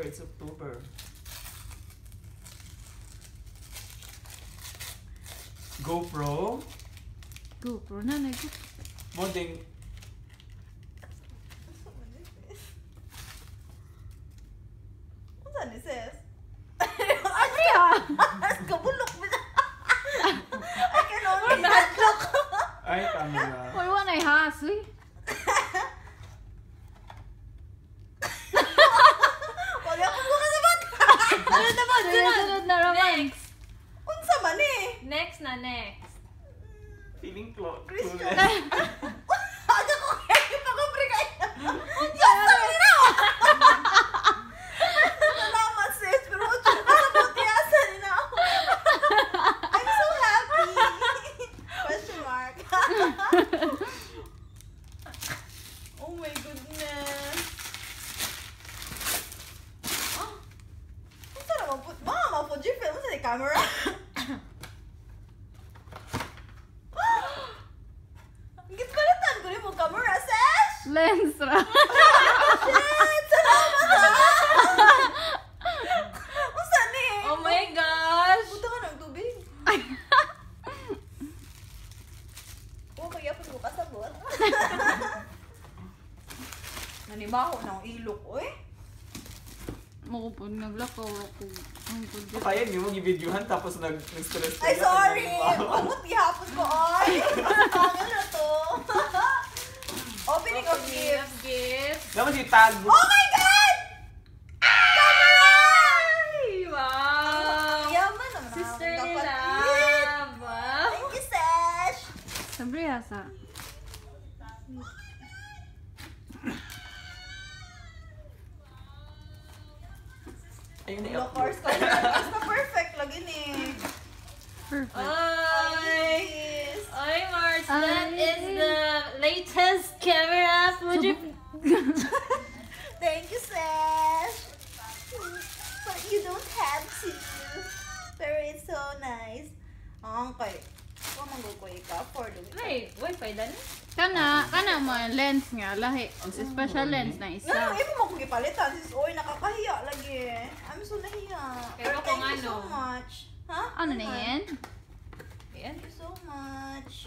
October, it's October. GoPro, GoPro na nag modeng Unsa ni sis? Andrea! Kabulok mo siya. I can only look. ay camera. Uy, wala ay has, uy. Sunod na po, Sunod, na naman. Next. Unsa man eh? Next na, next. Feeling clo- Christian. clueless. Aga ko kaya pag-ubri kayo. Yes, sabi na! Salamat sis, pero utyo ka sa putiasan ni na ako. I'm so happy. Question mark. oh my goodness. Ah, Unsa na maput? Mga maput yung film sa ni camera. Gitbalatan ko rin mo camera, sis! Lens ra. Shit! Salamat ha! Unsa ni? Oh my gosh! Buta ka ng tubig. Oo, kaya pa mo kasabot. Nanibaho na ang ilok, oy. Makupod nga black ko ako. Ang pud. Kaya niyo tapos nag- nag-stress Ay, sorry! Pamot gihapon ko, oy! Ano na to? Opening of gifts. gifts. Naman si tag. Oh my God! Camera! Wow! Yaman naman. Sister ang nila. kapatid. Wow! Thank you, Sash! Ayun na Of course, kung basta perfect lagi ni. Eh. Perfect. Ay! Yes. Ay, Mars, that Ay. is the latest camera Fuji. Thank you, Sash. But you don't have to. Pero it's so nice. Ang kay. Kung manggukuy ka for the week. Ay, wifi dan. Kana, kana mo lens nga lahi. Special lens na Nga, isa. imo mo kong ipalitan. Sis, oy, nakakahiya lagi. I'm so nahiya. Pero But kung thank you so ano? much. Ha? Ano na yan? Thank you so much.